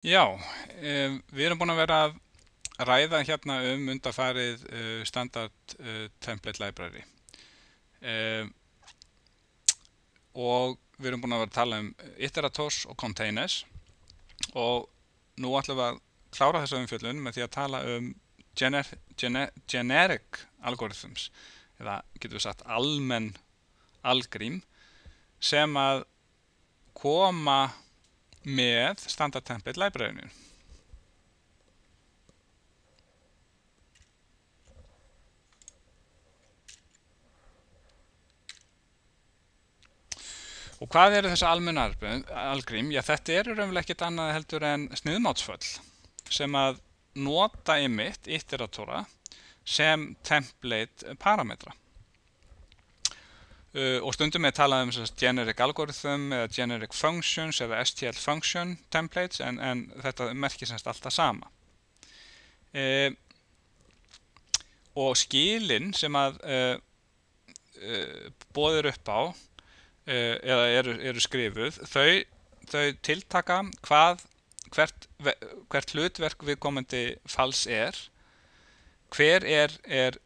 Já, um, við erum búin að vera að ræða hérna um undarfarið uh, standard uh, template library. Um, og við erum búin að vera að tala um iterators og containers. Og nú ætlum við að klára þessu umfjöldun með því að tala um gener, gener, generic algorithms eða getur við sagt almenn algrím sem að koma með standard template libraryinu. Og hvað eru þessi almenna algrím? Já, þetta eru raunverulega ekkit annað heldur en sniðmátsföll sem að nota ymitt iteratora sem template parametra. Uh, og stundum er talað um sagt, generic algorithm eða generic functions eða STL function templates en, en þetta merkir semst alltaf sama. Uh, og skilin sem að uh, bóðir upp á eða eru, eru skrifuð þau, þau tiltaka hvað hvert, hvert hlutverk viðkomandi fals er hver er, er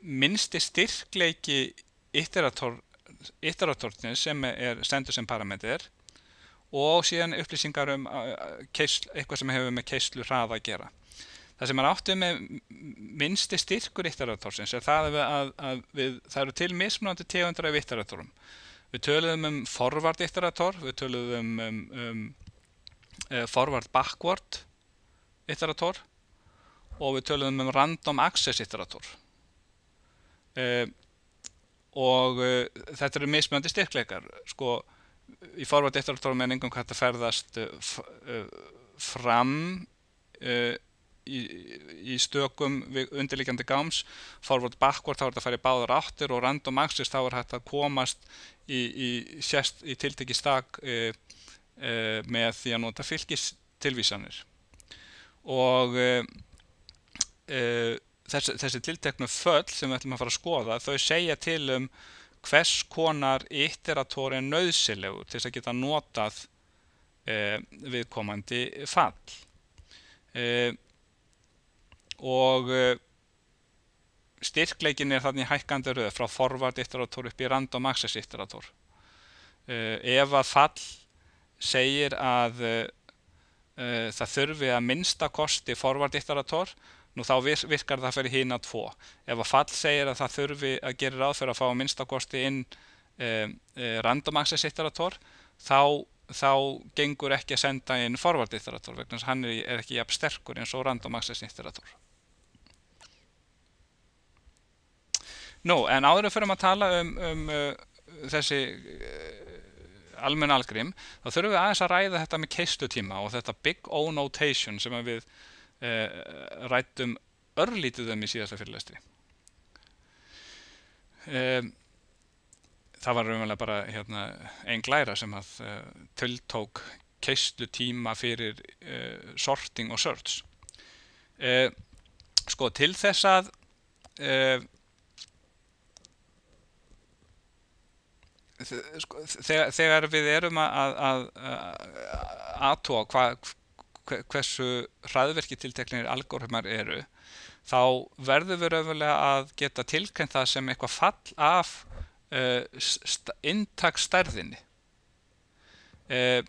minnsti styrkleiki iterator iteratortin sem er sendur sem parameter og síðan upplýsingar um keisl, eitthvað sem hefur með keislu hraða að gera. Það sem er áttuð með minnsti styrkur itteratorsins er það að, að við, það eru til mismunandi tegundar af itteratorum. Við töluðum um forward itterator, við töluðum um, um, um uh, forward backward itterator og við töluðum um random access itterator. Uh, og uh, þetta eru mismöndi styrkleikar. Sko í forvart eittaráltórum er einhverjum hægt að ferðast uh, uh, fram í, í stökum undirlíkjandi gáms. Forvart bakkvort þá er þetta að fara í báðar áttir og random access þá er hægt að komast í, í, í tiltekki stak með því að nota fylgistilvísanir og þessi, þessi tilteknu föll sem við ætlum að fara að skoða þau segja til um hvers konar íterator er nöðsilegur til þess að geta notað eh, viðkomandi fall. Eh, og eh, styrkleikin er þannig hækkandi rauð frá forward iterator upp í random access iterator ef að fall segir að það þurfi að minnsta kosti forward iterator nú þá virkar það fyrir hína tvo. Ef að fall segir að það þurfi að gera ráð fyrir að fá minnstakosti inn e, e, random access iterator þá, þá gengur ekki að senda inn forward iterator vegna þess að hann er, ekki jafn sterkur eins og random access iterator. Nú, en áður fyrir að tala um, um uh, þessi uh, almenn algrím, þá þurfum við aðeins að ræða þetta með keislutíma og þetta big O notation sem við rættum örlítið um í síðasta fyrirlestri. Það var raunverulega bara hérna, einn glæra sem að uh, töltók keistlu tíma fyrir sorting og search. Sko til þess að sko, þegar við erum að aðtóa hvað hversu hraðverki tilteklinir algórumar eru þá verður við raunverulega að geta tilkynnt það sem eitthvað fall af uh, st intaksstærðinni uh,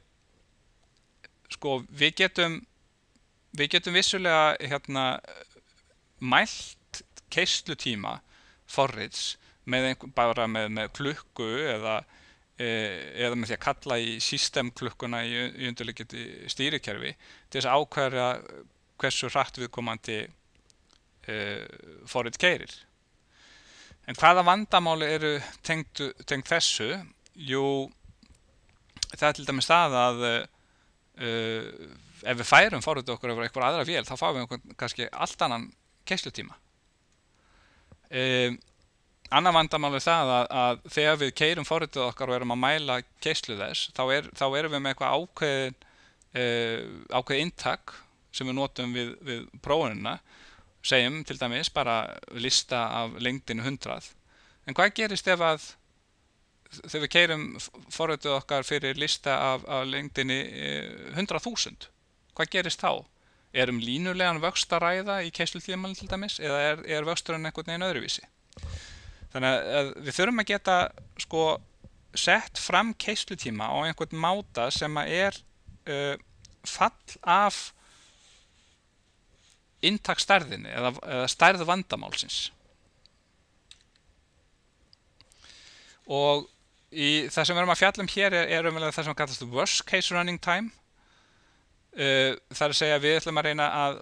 sko við getum við getum vissulega hérna mælt keistlutíma forriðs með einhver, bara með, með klukku eða Eh, eða með því að kalla í systemklukkuna í, undirleikjandi stýrikerfi til þess að ákvæða hversu hratt viðkomandi e, forrið keirir. En hvaða vandamáli eru tengt, tengt þessu? Jú, það er til dæmis það að e, ef við færum forrið okkur yfir eitthvað aðra vél þá fáum við kannski allt annan keislutíma. E, annar vandamál er það að, að þegar við keirum forritið okkar og erum að mæla keislu þess þá, er, þá erum við með eitthvað ákveðin uh, ákveð intak sem við notum við, við prófunina segjum til dæmis bara lista af lengdinu 100 en hvað gerist ef að þegar við keirum forritið okkar fyrir lista af, af lengdini 100.000 eh, hvað gerist þá? Er um línulegan vöxt að ræða í keislutíðamalinn til dæmis eða er, er vöxturinn einhvern veginn öðruvísi? Þannig að við þurfum að geta sko sett fram keislutíma á einhvern máta sem að er uh, fall af intakstærðinni eða, eða stærð vandamálsins. Og í það sem við erum að fjalla um hér er, er umvel það sem kallast worst case running time. Uh, það er að segja að við ætlum að reyna að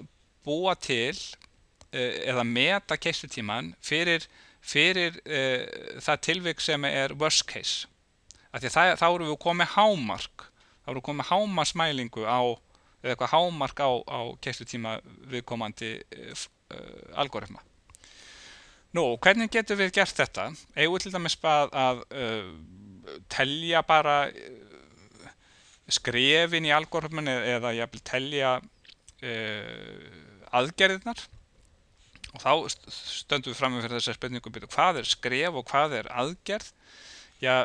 búa til uh, eða meta keislutíman fyrir, fyrir uh, það tilvik sem er worst case. Það, þá eru við komið hámark. Þá eru við komið hámarsmælingu á eða eitthvað hámark á, á keislutíma viðkomandi algoritma. Nú, hvernig getur við gert þetta? Eða til dæmis að, að uh, telja bara uh, skrefin í algoritmun eða vil telja uh, aðgerðirnar og þá stöndum við fram með fyrir þessar spurningu hvað er skref og hvað er aðgerð? Já,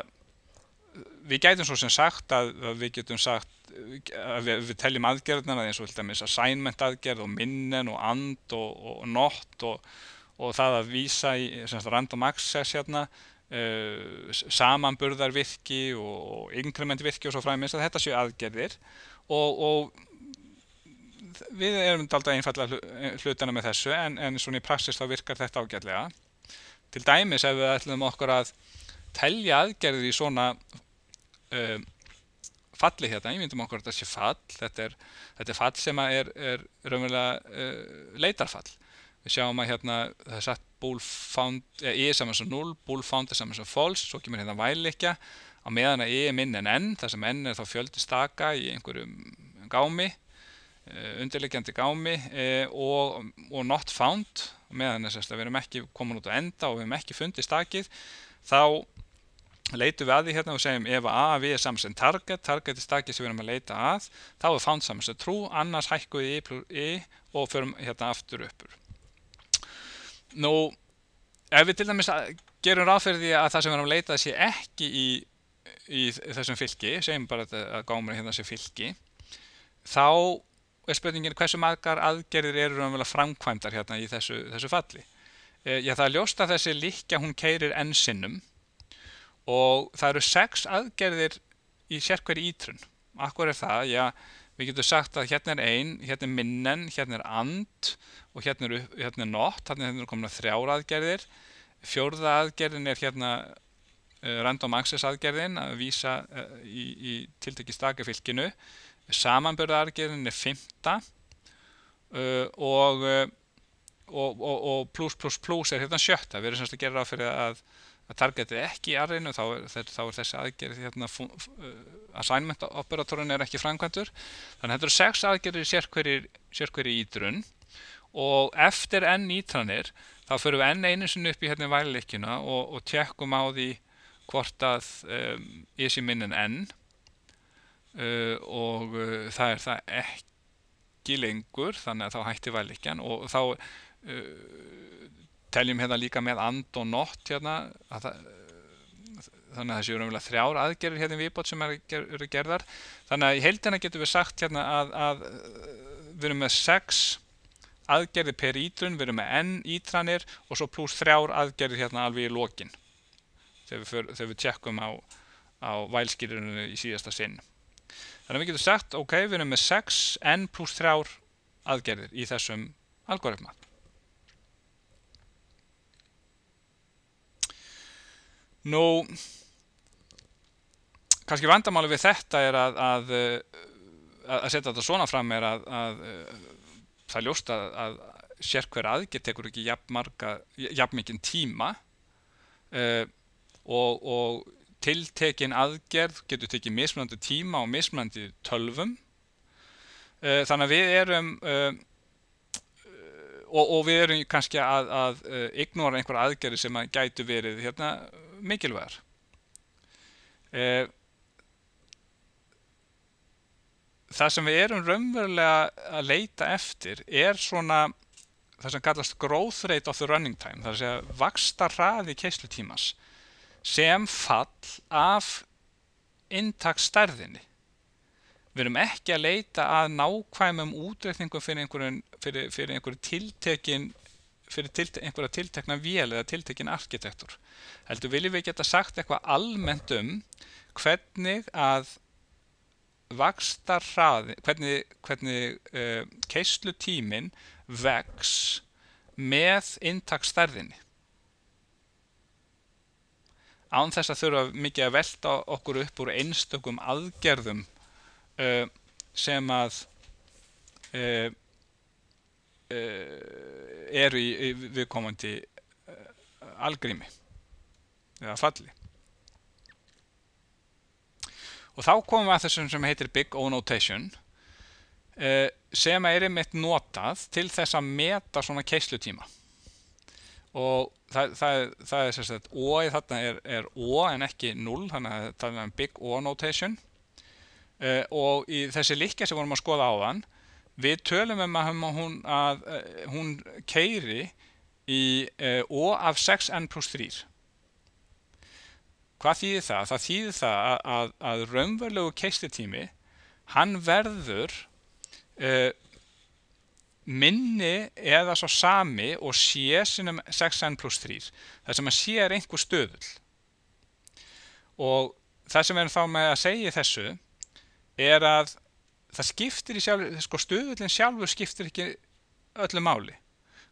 við gætum svo sem sagt að, að við getum sagt að við, við teljum aðgerðirna eins og til dæmis assignment aðgerð og minnen og and og, og not og og það að vísa í sagt, random access hérna uh, samanburðarvirki og incrementvirki og svo fræmins að þetta séu aðgerðir og, og við erum alltaf einfalla hlutana með þessu en, en svona í praxis þá virkar þetta ágætlega. Til dæmis ef við ætlum okkur að telja aðgerðir í svona uh, falli hérna, ég myndum okkur að þetta sé fall þetta er, þetta er fall sem er, er raunverulega uh, leitarfall. Við sjáum að hérna það er satt bool found, eða i er saman sem 0 bool found er saman sem false svo kemur hérna vælikja á meðan að i er minn en n þar sem n er þá fjöldi staka í einhverjum gámi eh, undirleikjandi gámi eh, og, og not found meðan þess að við erum ekki komin út á enda og við erum ekki fundið stakið þá leitum við að því hérna og segjum ef a við er saman sem target target er stakið sem við erum að leita að þá er found saman sem true annars hækkuði i, i og förum hérna aftur uppur Nú, ef við til dæmis gerum ráðferði að það sem við erum að leita sé ekki í, í þessum fylki, segjum bara að gámurinn hérna sé fylki, þá er spurningin hversu margar aðgerðir eru að framkvæmdar hérna í þessu, þessu falli. E, já, það er ljóst að þessi líkja hún keirir ennsinnum og það eru sex aðgerðir í sérkverju ítrun. Akkur er það, já, við getum sagt að hérna er ein, hérna er minnen, hérna er and og hérna er, hérna er not, hérna er komin að þrjára aðgerðir. Fjórða aðgerðin er hérna uh, random access aðgerðin að vísa uh, í, í tiltekki stakafylginu. Samanbörða aðgerðin er fymta uh, og, og, og, og plus plus plus er hérna sjötta. Við erum semst að gera á fyrir að að targetið ekki í arðinu þá, þá er þessi aðgerð hérna, uh, assignment operatorinn er ekki framkvæmdur. Þannig að þetta eru sex aðgerðir sérkverjir, sérkverjir ídrun og eftir enn ítranir þá fyrir við enn einu sinni upp í hérna vælileikina og, og tjekkum á því hvort að um, ég sé minn en enn uh, og uh, það er það ekki lengur þannig að þá hætti vælileikjan og þá uh, teljum hérna líka með and og nott hérna að það, þannig að það séu umvel þrjár aðgerðir hérna viðbót sem eru gerðar. Þannig að í heildina getum við sagt hérna að, að við erum með sex aðgerðir per ítrun, við erum með n ítranir og svo pluss þrjár aðgerðir hérna alveg í lokin þegar við, við tjekkum á, á vælskýrinu í síðasta sinn þannig að við getum sagt ok, við erum með 6 n pluss þrjár aðgerðir í þessum algoritma. Nú, kannski vandamáli við þetta er að, að, að setja þetta svona fram er að, að það ljóst að sérkver aðgerð tekur ekki jafn mikinn tíma uh, og, og tiltekin aðgerð getur tekið mismunandi tíma og mismunandi tölvum. Uh, þannig að við erum uh, og, og við erum kannski að, að ignora einhver aðgerði sem að gætu verið hérna mikilvægar. Eh, það sem við erum raunverulega að leita eftir er svona það sem kallast growth rate of the running time það er að segja vaksta hraði keislutímas sem fall af intaksstærðinni við erum ekki að leita að nákvæmum útreikningum fyrir fyrir, fyrir einhverjum tiltekin einhverja tiltekna vél eða tiltekin arkitektur. Heldur viljum við geta sagt eitthvað almennt um hvernig að vakstar hraði hvernig, hvernig uh, keislutímin vex með intakstærðinni án þess að þurfa mikið að velta okkur upp úr einstökum aðgerðum uh, sem að uh, uh, eru í, í viðkomandi algrými eða falli. Og þá komum við að þessum sem heitir Big O Notation sem er einmitt notað til þess að meta svona keislutíma og það, það, það er sérstætt O í þarna er, er O en ekki 0 þannig að það er Big O Notation uh, og í þessi líka sem vorum að skoða á þann við tölum um að hún, að, uh, hún keiri í uh, O af 6n plus 3 hvað þýðir það? það þýðir það að, að, að raunverulegu keistitími hann verður minni eða svo sami og sé sinum 6n pluss 3 það sem að sé er einhver stöðul og það sem við erum þá með að segja þessu er að það skiptir í sjálf sko stöðullin sjálfur skiptir ekki öllu máli.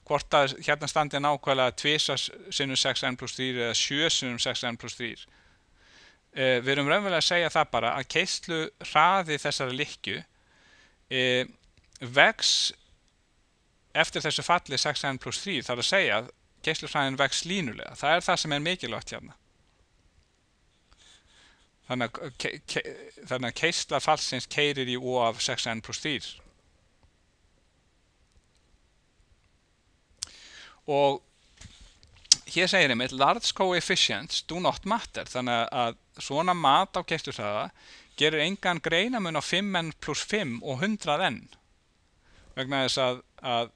Hvort að hérna standi nákvæmlega 2 sinum 6n pluss 3 eða 7 sinum 6n pluss 3 eh, við erum raunverulega að segja það bara að keistlu hraði þessari likju eh, vex eftir þessu falli 6n plus 3 þarf að segja að geyslufræðin vex línulega. Það er það sem er mikilvægt hérna. Þannig að, ke, ke, þannig að keysla fallsins keirir í O af 6n plus 3. Og hér segir einmitt large coefficients do not matter. Þannig að svona mat á geyslufræða gerir engan greinamun á 5n plus 5 og 100n. Vegna þess að, að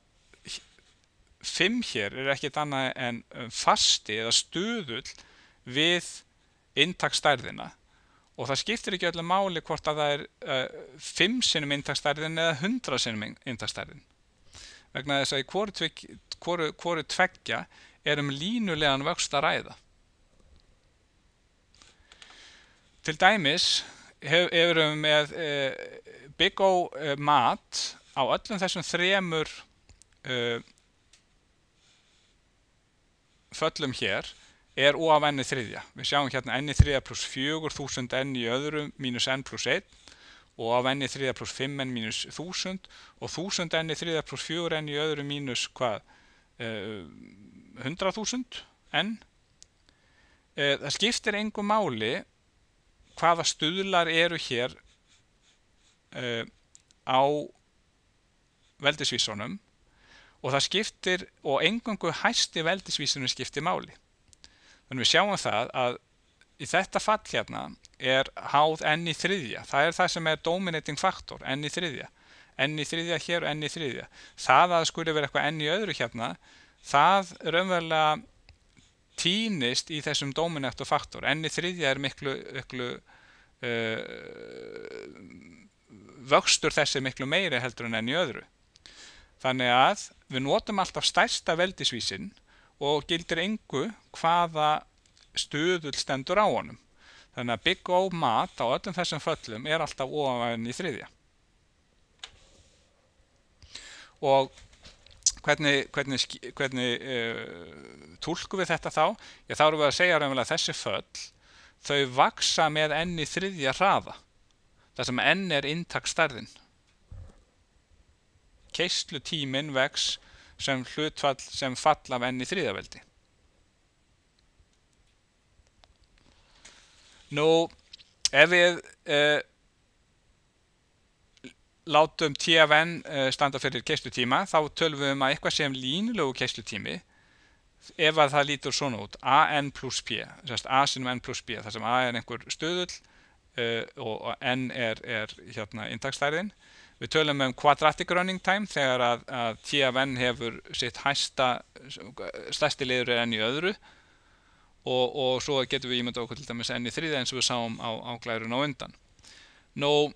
5 hér er ekkit annað en um, fasti eða stuðull við inntaksstærðina. Og það skiptir ekki öllu máli hvort að það er uh, 5 sinum inntaksstærðin eða 100 sinum inntaksstærðin. Vegna þess að í hvoru tveggja er um línulegan vöxt að ræða. Til dæmis hefur við með uh, Big O uh, mat á öllum þessum þremur uh, föllum hér er O af n í þriðja. Við sjáum hérna n í þriðja pluss 4000 n í öðru mínus n pluss 1 og af n í þriðja pluss 5 n mínus 1000 og 1000 n í þriðja pluss 4 n í öðru mínus hvað? Uh, 100.000 n. Uh, það skiptir engum máli hvaða stuðlar eru hér uh, á veldisvísunum og það skiptir og engungu hæsti veldisvísunum skiptir máli. Þannig við sjáum það að í þetta fall hérna er háð enn í þriðja. Það er það sem er dominating faktor, enn í þriðja. Enn í þriðja hér og enn í þriðja. Það að skuli vera eitthvað enn í öðru hérna, það raunverulega týnist í þessum dominator faktor. Enn í þriðja er miklu, miklu uh, vöxtur þessi miklu meiri heldur en enn í öðru. Þannig að við notum alltaf stærsta veldisvísin og gildir engu hvaða stuðul stendur á honum. Þannig að Big O mat á öllum þessum föllum er alltaf ofan í þriðja. Og hvernig, hvernig, hvernig uh, tólku við þetta þá? Já, þá erum við að segja raunverulega að þessi föll, þau vaksa með enni þriðja hraða. Það sem enn er intaksstærðin keislutíminn vex sem hlutfall sem fall af enni þriðaveldi. Nú, ef við uh, látum t af n uh, standa fyrir keislutíma, þá tölum við um að eitthvað sem línulegu keislutími, ef að það lítur svona út, an plus p, a sinum n plus p, þar sem a er einhver stöðull uh, og n er, er hérna intakstærðin, Við tölum um quadratic running time þegar að, að TFN hefur sitt hæsta, stærsti liður enn í öðru og, og svo getum við ímynda okkur til dæmis enn í þriða eins og við sáum á, á glærun á undan. Nú,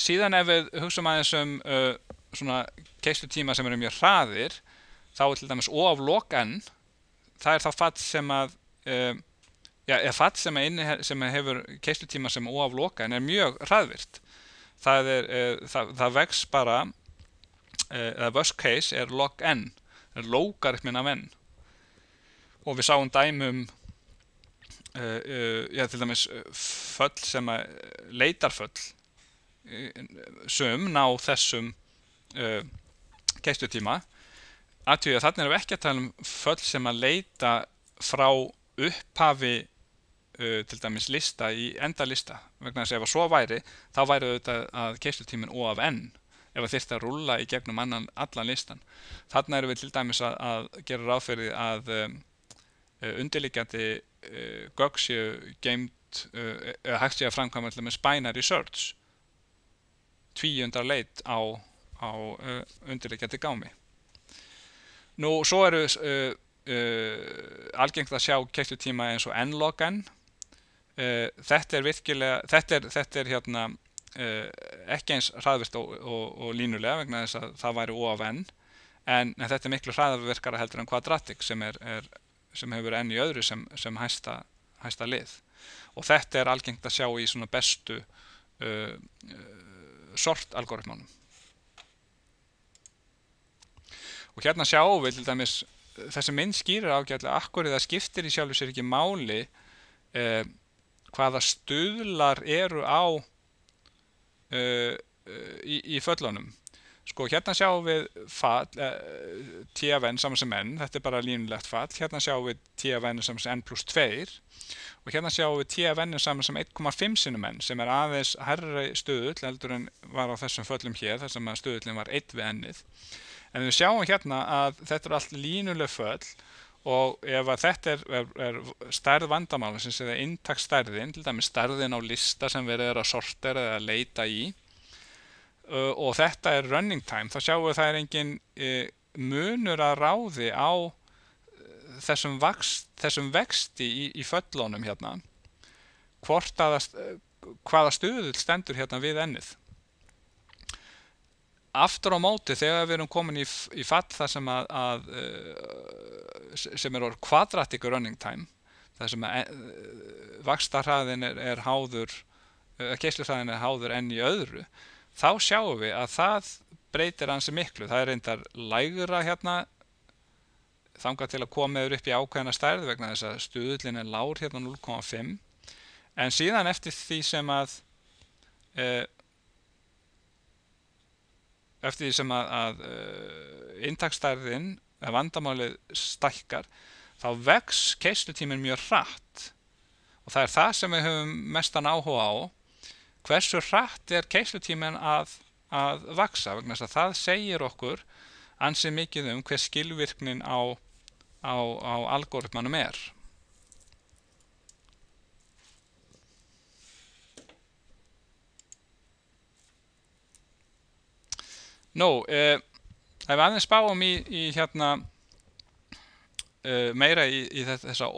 síðan ef við hugsaum aðeins um uh, svona keislutíma sem eru mjög hraðir þá er til dæmis O af log n það er þá fatt sem að um, já, fatt sem, sem hefur keislutíma sem O af log n er mjög hraðvirt það, er, uh, það, það vex bara eða uh, worst case er log n er logaritmin af n. Og við sáum dæmum uh, já, til dæmis föll sem að leitarföll sum ná þessum uh, keislutíma aðtjóða þannig erum við ekki að tala um föll sem að leita frá upphafi uh, til dæmis lista í enda lista vegna þess að ef að svo væri þá væri þetta að keislutímin O af N ef það þurfti að rulla í gegnum annan, allan listan þannig erum við til dæmis að, að gera ráðferði að um, undirlikjandi uh, gögg séu geimt uh, hægt séu að framkvæma með binary search tvíundar leit á, á uh, undirleikjandi gámi. Nú, svo eru uh, uh, algengt að sjá keiktutíma eins og n-log n. Þetta er virkilega, þetta er, þetta er hérna ekki eins hraðvirt og, og, og línulega vegna þess að það væri O af n en, en þetta er miklu hraðverkara heldur en quadratic sem, er, er, sem hefur n í öðru sem, sem hæsta, hæsta lið og þetta er algengt að sjá í svona bestu uh, sort algoritmánum. Og hérna sjáum við til dæmis þessi mynd skýrir ágæðlega akkur eða skiptir í sjálfu sér ekki máli eh, hvaða stuðlar eru á eh, í, í föllunum. Sko hérna sjáum við fall, eh, TFN saman sem n, þetta er bara línulegt fall, hérna sjáum við TFN saman sem n pluss 2 og hérna sjáum við TFN saman sem 1,5 sinum n sem er aðeins herri stöðull heldur en var á þessum föllum hér þar sem að stöðullin var 1 við ennið. En við sjáum hérna að þetta er allt línuleg föll og ef að þetta er, er, er stærð vandamála sem séða intaktstærðin, til dæmis stærðin á lista sem verður að sortera eða leita í uh, og þetta er running time þá sjáum við að það er engin uh, munur að ráði á uh, þessum, vxt, þessum vexti í, í föllónum hérna. Að hvaða stuðul stendur hérna við ennið aftur á móti þegar við erum komin í, í fall þar sem að, að sem er orð quadratic running time þar sem að vakstarhraðin er, er háður keisluhraðin er háður enn í öðru þá sjáum við að það breytir hansi miklu. Það er reyndar lægra hérna þanga til að koma meður upp í ákveðina stærð vegna þess að stuðlinn er lár hérna 0,5 en síðan eftir því sem að e, eftir því sem að, að e, intakstærðin eða vandamálið stækkar þá vex keislutíminn mjög hratt. Og það er það sem við höfum mestan áhuga á. Hversu hratt er keislutíminn að, að vaksa vegna þess að það segir okkur ansið mikið um hver skilvirknin á, á, á algoritmanum er. Nó, eh, ef við aðeins spáum í, í hérna eh, meira í, í þessa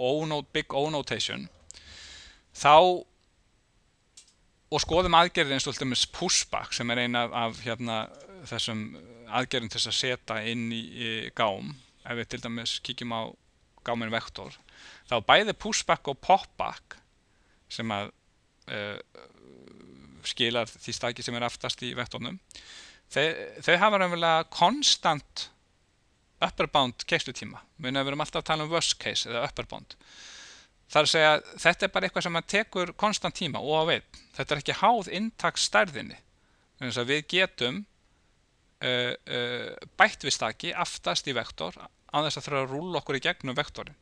big O-notation þá og skoðum aðgerðin alltaf með pushback sem er eina af, hérna, þessum aðgerðin til að setja inn í, í gám ef við til dæmis kíkjum á gáminn vektor þá bæði pushback og popback sem að uh, skilar því stæki sem er aftast í vektornum þau, þau hafa raunverulega konstant upper bound keislutíma við erum alltaf að tala um worst case eða upper bound Það er að segja að þetta er bara eitthvað sem maður tekur konstant tíma og á veit. Þetta er ekki háð að við getum uh, uh, bætt við staki aftast í vektor á þess að þurfa að rúla okkur í gegnum vektorin.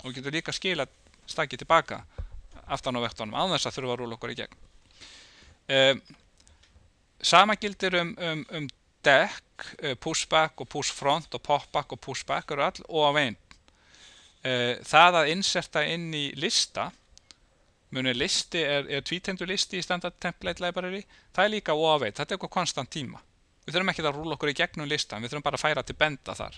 Og við getum líka skila staki tilbaka aftan á vektorinum á þess að þurfa að rúla okkur í gegn. Uh, sama gildir um, um, um deck, pushback og pushfront og popback og pushback eru all og á veginn Eh, það að inserta inn í lista munið listi er, er tvítendur listi í standard template library það er líka óaveit, þetta er eitthvað konstant tíma. Við þurfum ekki að rúla okkur í gegnum listan við þurfum bara að færa til benda þar.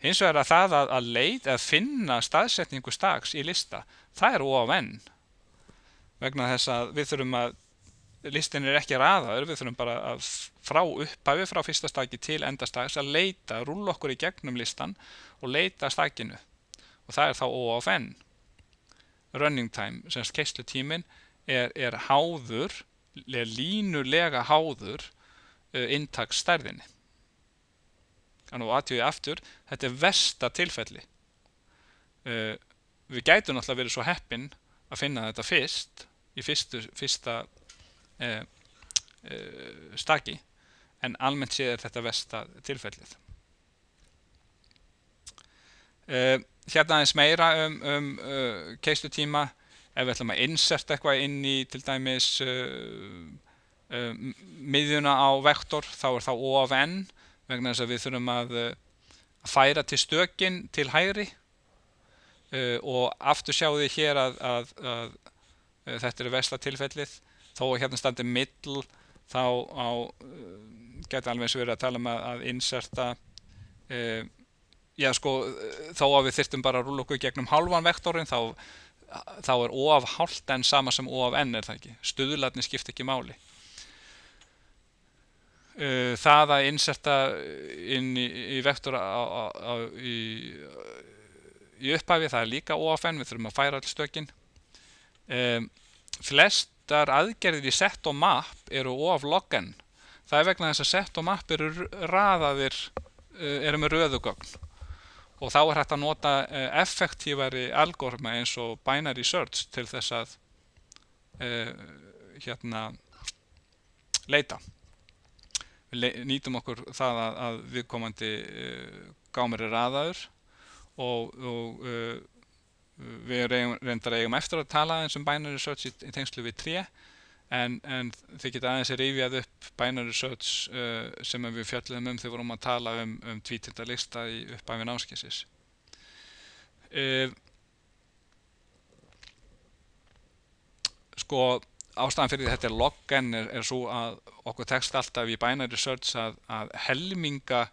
Hins vegar að það að, að leið að finna staðsetningu stags í lista það er óavenn vegna þess að við þurfum að listin er ekki raðaður, við þurfum bara að frá upphafi, frá fyrsta staki til endastags að leita, rúla okkur í gegnum listan og leita stakinu. Og það er þá O of N. Running time, semst keislutímin er, er háður er línulega háður uh, intaksstærðinni að aðtjóði aftur þetta er versta tilfelli. Uh, við gætum náttúrulega verið svo heppin að finna þetta fyrst í fyrstu, fyrsta uh, staki en almennt séð er þetta versta tilfellið. Hérna aðeins meira um, um uh, keislutíma ef við ætlum að insert eitthvað inn í til dæmis uh, uh, miðjuna á vektor þá er það O af n vegna þess að við þurfum að, uh, færa til stökin til hægri. Uh, og aftur því hér að, að, að uh, þetta er vestla tilfellið þó að hérna standi middl þá á getur alveg eins og verið að tala um að inserta já sko þá að við þyrtum bara að rúla okkur gegnum halvan vektorin þá, þá er O af hálft en sama sem O af n er það ekki? Stuðlarni skipt ekki máli. Uh, það að inserta inn í, í vektor á, á, í, í upphæfi það er líka O af n við þurfum að færa all stökin. Um, flestar aðgerðir í set og map eru O af log n það er vegna þess að set og map eru raðaðir uh, eru með röðugögn og þá er hægt að nota uh, effektívari algorma eins og binary search til þess að uh, hérna leita. Við le nýtum okkur það að, að viðkomandi uh, gámur er aðaður og, og við reyndar eigum eftir að tala eins um binary search í, í tengslu við 3 en, en þið geta aðeins reyfjað upp binary search uh, sem við fjöldum um þegar vorum að tala um, um tvítilda lista í uppæfin áskessis uh, sko ástæðan fyrir þetta er loggen er, er svo að okkur tekst alltaf í binary search að, að helminga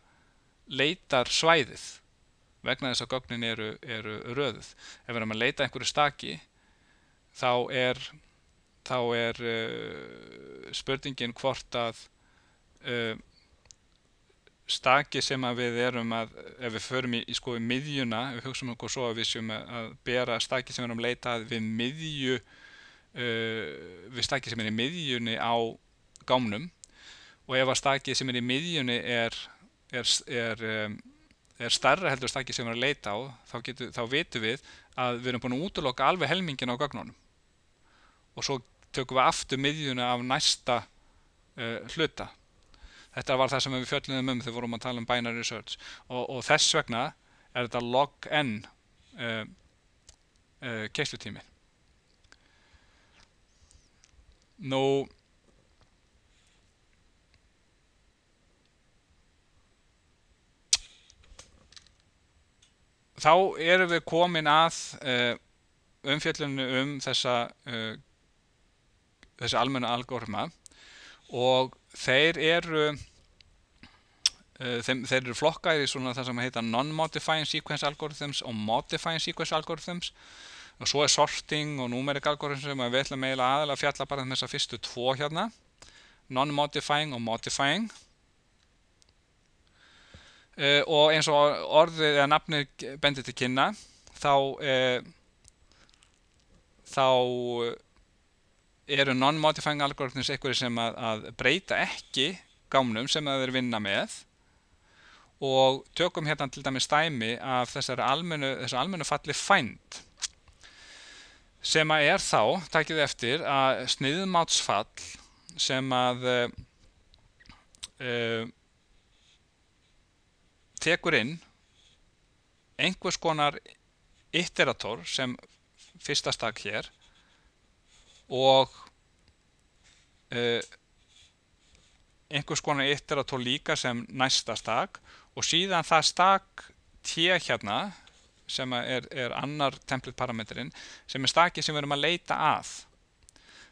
leitar svæðið vegna þess að gögnin eru, eru röðuð. Ef við erum að leita einhverju staki þá er þá er uh, spurningin hvort að uh, staki sem að við erum að ef við förum í, í sko í miðjuna við hugsaum okkur svo að við séum að bera staki sem við erum að leita að við miðju uh, við staki sem er í miðjunni á gámnum. Og ef að staki sem er í miðjunni er er, er, um, er starra heldur staki sem við erum að leita á þá, getu, þá vitum við að við erum búin að útloka alveg helmingin á gagnónum og svo tökum við aftur miðjuna af næsta uh, hluta. Þetta var það sem við fjöldum um þegar vorum að tala um binary search. Og, og þess vegna er þetta log n uh, uh, keislutími nú þá erum við komin að umfjöldunum um þessa þessi almenna algorma og þeir eru uh, þeim, þeir eru flokkaðir í svona það sem heita non-modifying sequence algorithms og modifying sequence algorithms. Og svo er sorting og numeric algorithms sem við ætlum eiginlega aðalega að fjalla bara um þessar fyrstu tvo hérna. Non-modifying og modifying uh, og eins og orðið eða nafnið bendir til kynna þá uh, þá eru non-modifying algorithms eitthvað sem að, að breyta ekki gámnum sem það er vinna með. Og tökum hérna til dæmis stæmi af þessari almennu, almennu falli find sem að er þá, takkið eftir að sniðmátsfall sem að uh, tekur inn einhvers konar iterator sem fyrsta stakk hér og uh, einhvers konar iteratól líka sem næsta stak og síðan það stak t hérna sem er, er annar template parametrin sem er staki sem við erum að leita að.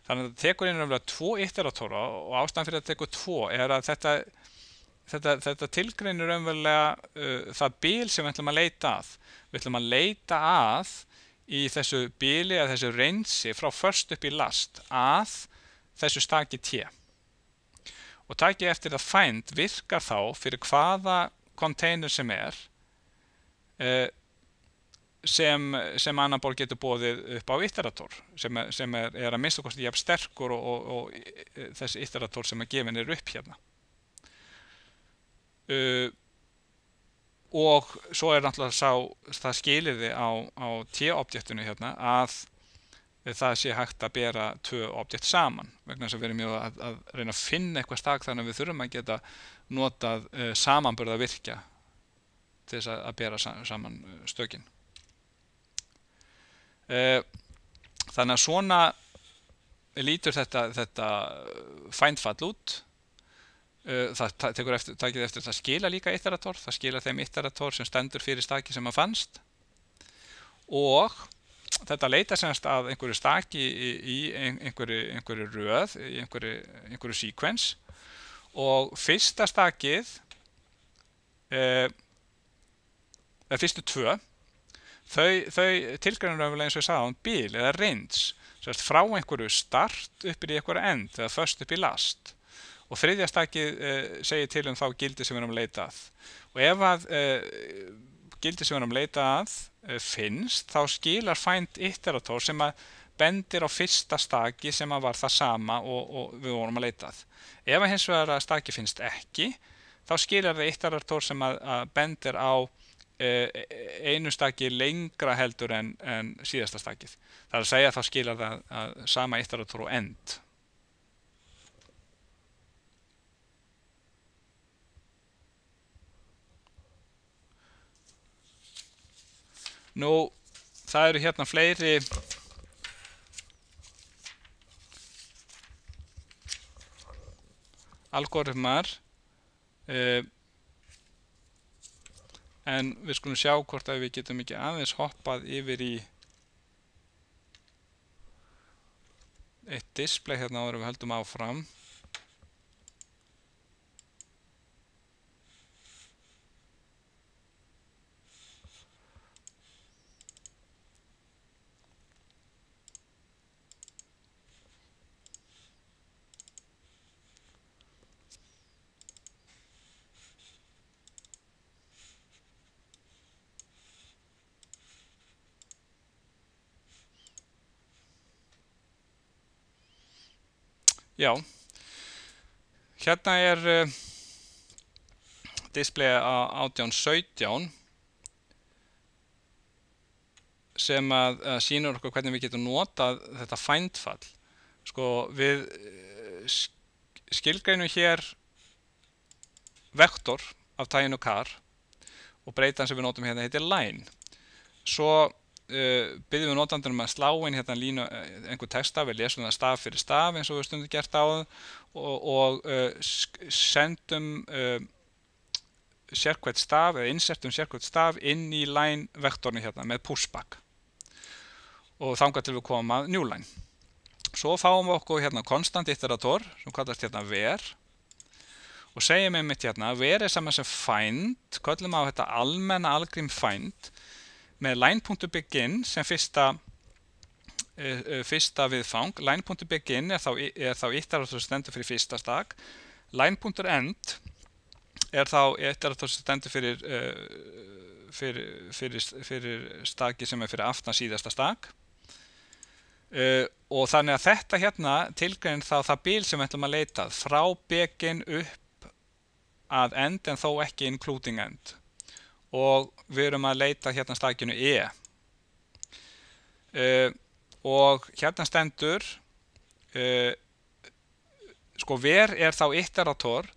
Þannig að það tekur einhverjulega tvo iteratóra og ástæðan fyrir að það tekur tvo er að þetta þetta, þetta tilgreinir umverulega uh, það bíl sem við ætlum að leita að. Við ætlum að leita að í þessu bíli að þessu reynsi frá först upp í last að þessu staki T. Og takið eftir að find virkar þá fyrir hvaða container sem er uh, sem, sem annan ból getur bóðið upp á iterator sem, er, sem er, er að mista kosti jafn sterkur og, og, og þessi iterator sem að gefin er upp hérna uh, og svo er náttúrulega sá, það skiliði á, á t-objektinu hérna að það sé hægt að bera tvö objekt saman vegna þess að við erum mjög að, að reyna að finna eitthvað stak þannig að við þurfum að geta notað uh, samanbörða virkja til þess að, að bera saman stökin. Uh, þannig að svona lítur þetta, þetta fændfall út. uh, það tekur eftir, takið eftir það skila líka itterator, það skila þeim itterator sem stendur fyrir staki sem að fannst. Og þetta leita semst að einhverju staki í, í einhverju, einhverju röð, í einhverju, einhverju sequence. Og fyrsta stakið eh, eða fyrstu tvö þau, þau tilgrænur eins og ég sagði á um bíl eða range semst frá einhverju start upp í einhverju end eða först upp í last og þriðja stakið eh, segir til um þá gildi sem við erum að leita að og ef að eh, gildi sem við erum að leita að Eh, finnst þá skilar find iterator sem að bendir á fyrsta staki sem að var það sama og, og við vorum að leitað. Ef að hins vegar að staki finnst ekki þá skilar það iterator sem að, að bendir á einu staki lengra heldur en, en síðasta stakið. Það er að segja að þá skilar það að sama iterator og end. Nú, það eru hérna fleiri. Algoritmar uh, en við skulum sjá hvort að við getum ekki aðeins hoppað yfir í eitt display hérna áður við höldum áfram Já, hérna er uh, display á 1817 sem að, að sínur okkur hvernig við getum notað þetta fændfall. Sko við uh, skilgreinum hér vektor af tæginu kar og breytan sem við notum hérna heitir line. Svo uh, byggjum við notandunum að slá inn hérna línu, uh, einhver texta, við lesum það staf fyrir staf eins og við stundum gert á það og, og uh, sendum sérkvært staf eða insertum sérkvært staf inn í line vektorni hérna með pushback. Og þángar til við komum að new line. Svo fáum við okkur hérna konstant iterator sem kallast hérna ver. Og segjum við mitt hérna ver er saman sem find, kallum á þetta almenna algrím find með line.begin sem fyrsta uh, fyrsta viðfang. Line.begin er þá, þá íttaráttur sem stendur fyrir fyrsta stak. Line.end er þá íttaráttur sem stendur fyrir, uh, fyrir, fyrir, fyrir staki sem er fyrir aftan síðasta stak. Uh, og þannig að þetta hérna tilgrein þá það bíl sem við ætlum að leita frá begin upp að end en þó ekki including end og við erum að leita hérna stakinu E. Uh, og hérna stendur uh, sko ver er þá iterator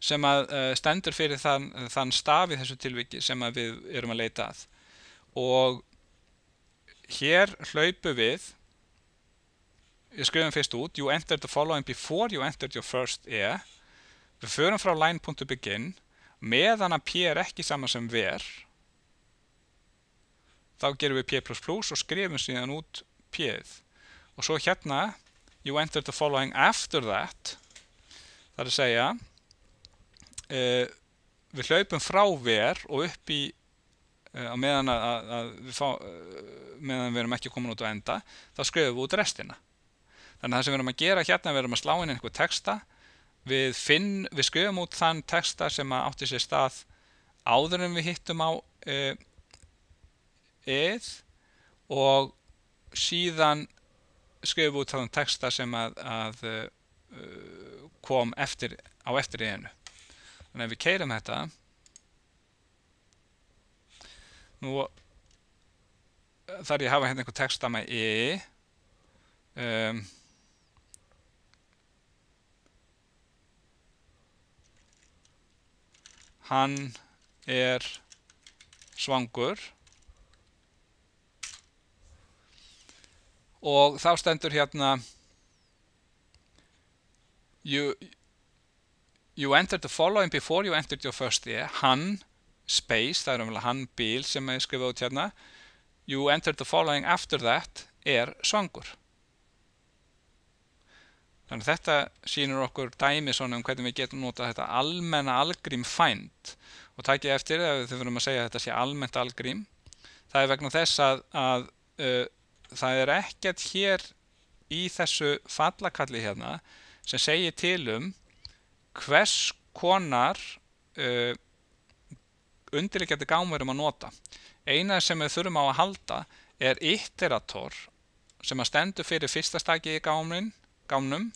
sem að uh, stendur fyrir þann, þann staf í þessu tilviki sem við erum að leita að. Og hér hlaupu við ég skrifum fyrst út you entered the following before you entered your first E. Við förum frá line.begin meðan að p er ekki saman sem ver þá gerum við p++ og skrifum síðan út p-ið. Og svo hérna you enter the following after that það er að segja uh, við hlaupum frá ver og upp í uh, meðan að, að við fá, uh, meðan við erum ekki komin út á enda þá skrifum við út restina. Þannig að það sem við erum að gera hérna við erum að slá inn einhver texta við, finn, við skrifum út þann texta sem átti sér stað áður en við hittum á uh, eð og síðan skrifum út þann texta sem að, að uh, kom eftir, á eftir einu þannig að við keirum þetta. Nú þarf ég að hafa hérna einhver texta með e um, hann er svangur. Og þá stendur hérna you, you entered the following before you entered your first year. Hann space, það er umvel hann bíl sem er skrifað út hérna. You entered the following after that er svangur þannig að þetta sínur okkur dæmi svona um hvernig við getum notað þetta almenna algrím fænd og takk ég eftir ef þið fyrir að segja að þetta sé almennt algrím það er vegna þess að, að uh, það er ekkert hér í þessu fallakalli hérna sem segir til um hvers konar uh, undirleikjandi gám við erum að nota. Eina sem við þurfum á að halda er iterator sem að stendur fyrir fyrsta staki í gámnin, gámnum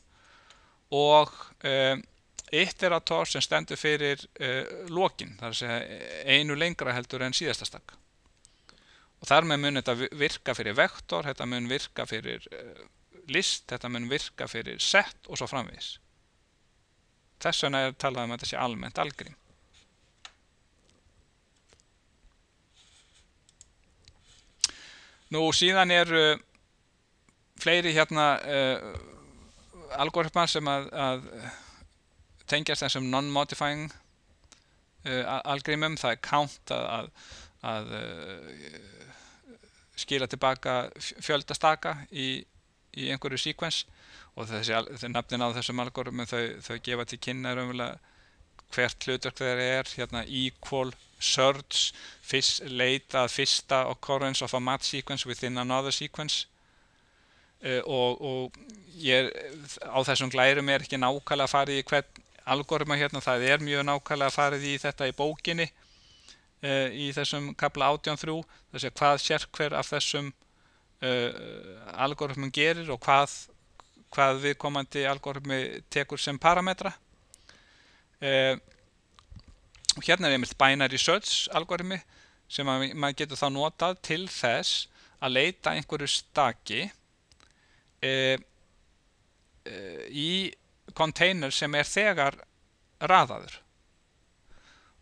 og uh, iterator sem stendur fyrir uh, lokin, þar að segja einu lengra heldur en síðasta stak. Og þar með mun þetta virka fyrir vektor, þetta mun virka fyrir uh, list, þetta mun virka fyrir set og svo framvís. Þess vegna er talað um að þetta sé almennt algrím. Nú síðan eru fleiri hérna uh, algoritmar sem að, að tengjast þessum non-modifying uh, algrimum, það er count að, að, uh, skila tilbaka fjöldastaka í, í einhverju sequence. Og þessi, þessi nafnin á þessum algoritmum þau, þau gefa til kynna hvert hlutverk þeirra er hérna equal search, fyrst, leita fyrsta occurrence of a match sequence within another sequence og, og ég, á þessum glærum er ekki nákvæmlega farið í hvern algoritma hérna, það er mjög nákvæmlega farið í þetta í bókinni uh, í þessum kapla 18.3 þess að hvað sér hver af þessum uh, algoritmum gerir og hvað, hvað viðkomandi algoritmi tekur sem parametra. Og hérna er einmitt binary search algoritmi sem að, maður getur þá notað til þess að leita einhverju staki e, e, í container sem er þegar raðaður.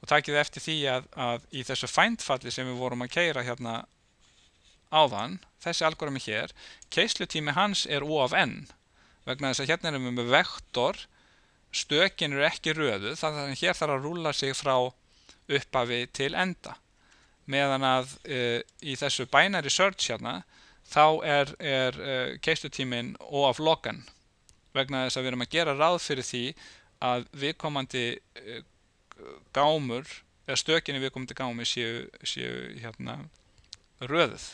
Og takið eftir því að, að í þessu fændfalli sem við vorum að keira hérna áðan, þessi algoritmi hér keislutími hans er O af n vegna þess að hérna erum við með vektor stökin eru ekki röðu þannig að hér þarf að rúla sig frá upphafi til enda. Meðan að uh, í þessu binary search hérna þá er, er uh, keislutímin of logan vegna þess að við erum að gera ráð fyrir því að viðkomandi uh, gámur eða stökinni viðkomandi gámur séu, séu hérna röðuð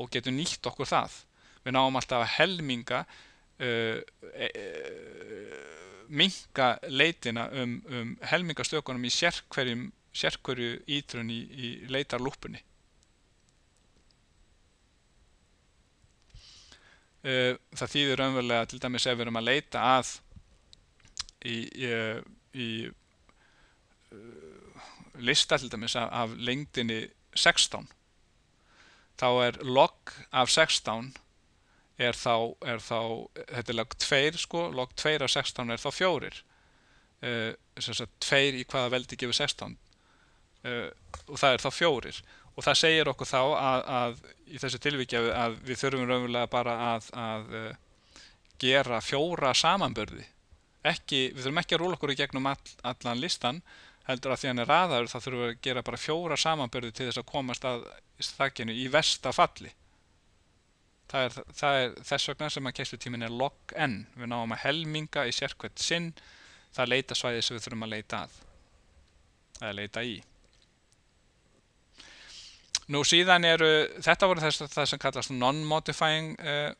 og getur nýtt okkur það. Við náum alltaf að helminga e, e, minka leitina um, um helmingastökunum í sérkverjum sérkverju ítrun í, í leitarlúpunni það þýðir raunverulega til dæmis ef við erum að leita að í, í, í uh, lista til dæmis af, af lengdinni 16 þá er log af 16 er þá, er þá þetta er log 2 sko, log 2 af 16 er þá 4 uh, þess að 2 í hvaða veldi gefur 16 uh, og það er þá 4 og það segir okkur þá að, að í þessu tilvíkjafi að við þurfum raunverulega bara að, að uh, gera fjóra samanbörði ekki, við þurfum ekki að rúla okkur í gegnum all, allan listan heldur að því hann er raðaður þá þurfum við að gera bara fjóra samanbörði til þess að komast að þakkinu í vestafalli það er, það er þess vegna sem að keislutímin er log n við náum að helminga í sérkvæmt sinn það leita svæði sem við þurfum að leita að eða leita í nú síðan eru þetta voru þess að það sem kallast non-modifying uh,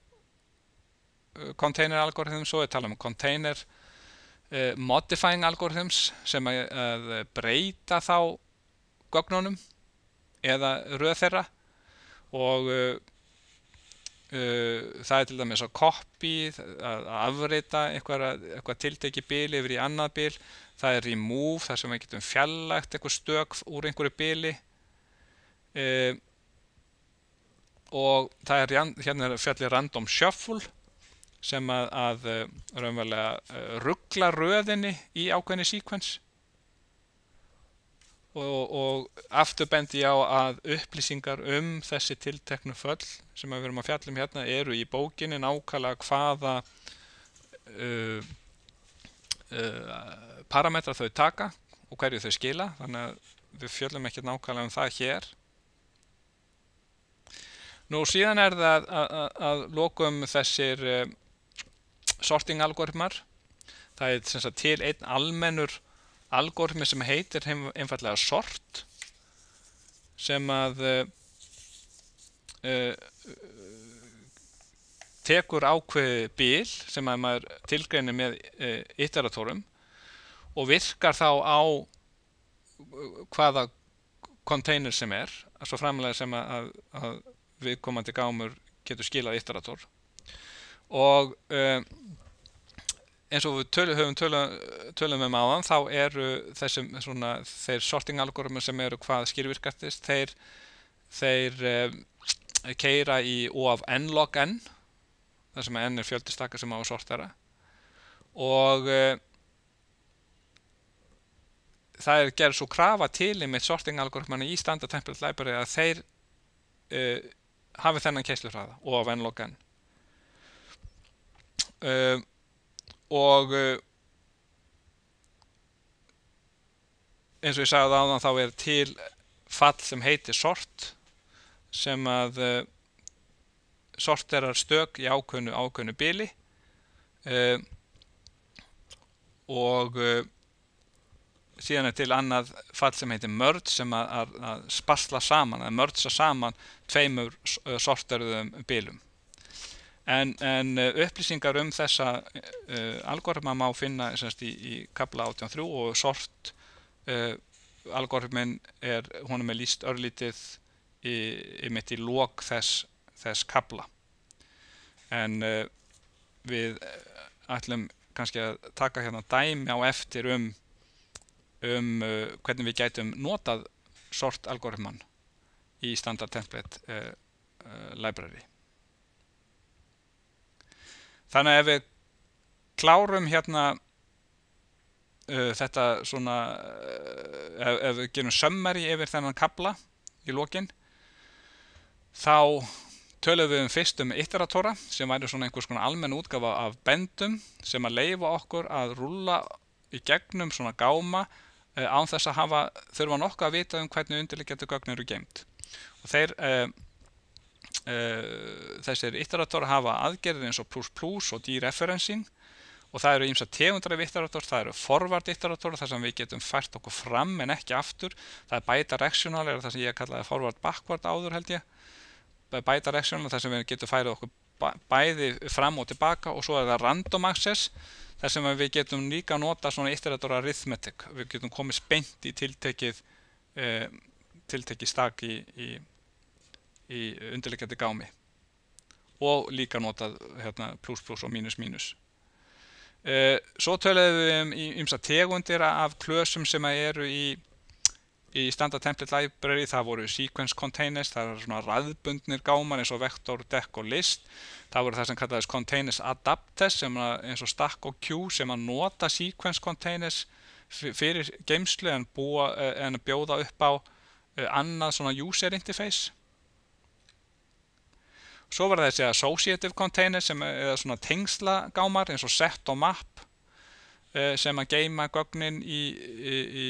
container algorithms. Og við talum um container uh, modifying algorithms sem að, að breyta þá gögnunum eða röð þeirra. Og uh, það er til dæmis að copy, að afreita eitthvað, eitthvað tilteki bíl yfir í annað bíl, það er remove þar sem við getum fjallægt eitthvað stök úr einhverju bíli uh, og það er hérna er fjallir random shuffle sem að, að uh, raunverulega uh, ruggla röðinni í ákveðni síkvens og, og aftur bendi ég á að upplýsingar um þessi tilteknu föll sem við erum að fjallum hérna eru í bókinni nákvæmlega hvaða uh, parametra þau taka og hverju þau skila. Þannig að við fjöllum ekki nákvæmlega um það hér Nú síðan er það að, að, að lokum þessir sorting algoritmar. Það er sagt, til einn almennur algoritmi sem heitir einfallega sort sem að uh, uh, tekur ákveði bíl sem að maður tilgreinir með uh, iteratórum og virkar þá á hvaða container sem er svo framlega sem að, að viðkomandi gámur getur skilað iterator. Og eins og við tölu, höfum tölum, um áðan þá eru þessum svona, þeir sorting algoritmur sem eru hvað skýrvirkastist þeir, þeir eh, keira í O af n log n þar sem n er fjöldistakar sem á að sortera. Og eh, það er gerð svo krafa til í mitt sorting algoritmana í standard template library að þeir eh, hafi þennan keislurhraða O af n log n og og eh, eins og ég sagði áðan þá er til fall sem heitir sort sem að uh, sorterar stök í ákveðnu ákveðnu bíli uh, og uh, síðan er til annað fall sem heitir merge sem að, að, að sparsla saman, að mergea saman tveimur sorteruðum bílum En, en upplýsingar um þessa uh, algoritma má finna semst, í, í kabla 83 og sort uh, algoritmin er, hún er með líst örlítið í, í mitt í lók þess, þess kabla en uh, við ætlum kannski að taka hérna dæmi á eftir um, um uh, hvernig við gætum notað sort algoritman í standard template uh, library. Þannig að ef við klárum hérna uh, þetta svona, uh, ef, ef við gerum sömmari yfir þennan kabla í lókin, þá tölum við um fyrst um iteratora sem væri svona einhvers konar almenn útgafa af bendum sem að leifa okkur að rúla í gegnum svona gáma uh, án þess að hafa, þurfa nokkuð að vita um hvernig undirliggjandi gögn eru geimt. Og þeir uh, Uh, þessir iterator hafa aðgerðir eins og plus plus og dereferencing og það eru ímsa tegundar af iterator, það eru forward iterator þar sem við getum fært okkur fram en ekki aftur, það er bidirectional er það sem ég kallaði forward backward áður held ég. Bidirectional þar sem við getum færið okkur bæði fram og tilbaka og svo er það random access þar sem við getum líka nota svona iterator arithmetic, við getum komið spennt í tiltekið uh, tiltekið stak í, í í undirleikjandi gámi og líka notað hérna, plus plus og mínus mínus. Uh, svo töluðum við um ymsa tegundir af klösum sem eru í, í standard template library, það voru sequence containers, það eru svona raðbundnir gámar eins og vector, deck og list, það voru það sem kallaðist containers adapters eins og stack og queue sem að nota sequence containers fyrir geimslu en, búa, eh, en bjóða upp á uh, annað svona user interface. Svo var þessi associative container sem er svona tengslagámar eins og set og map. eh, sem að geima gögnin í, í,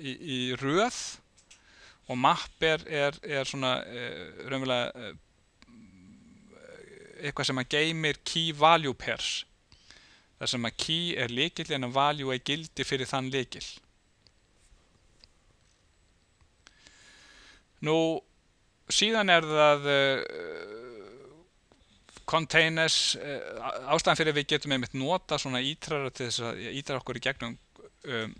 í, í röð og map er, er, er svona eh, raunverulega eh, eitthvað sem að geimir key value pairs þar sem að key er líkil en að value er gildi fyrir þann líkil. Nú síðan er það containers uh, ástæðan fyrir við getum einmitt nota svona ítræðar til þess að ítræða okkur í gegnum um,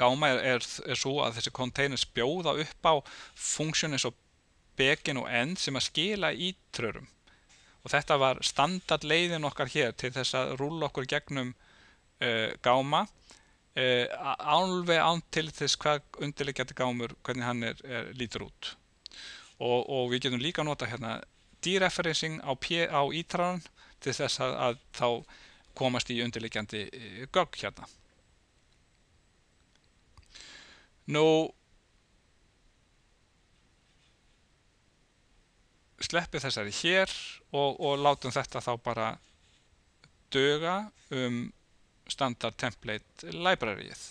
gáma er, er, er svo að þessi containers bjóða upp á funksjónis og begin og end sem að skila ítræðurum og þetta var standard leiðin okkar hér til þess að rúla okkur gegnum uh, gáma uh, álveg án til þess hvað undirleikjandi gámur hvernig hann er, er lítur út. Og, og við getum líka nota hérna dereferencing á, á ítræðan til þess að, að þá komast í undirleikjandi uh, gögg hérna. Nú sleppi þessari hér og, og látum þetta þá bara döga um standard template libraryið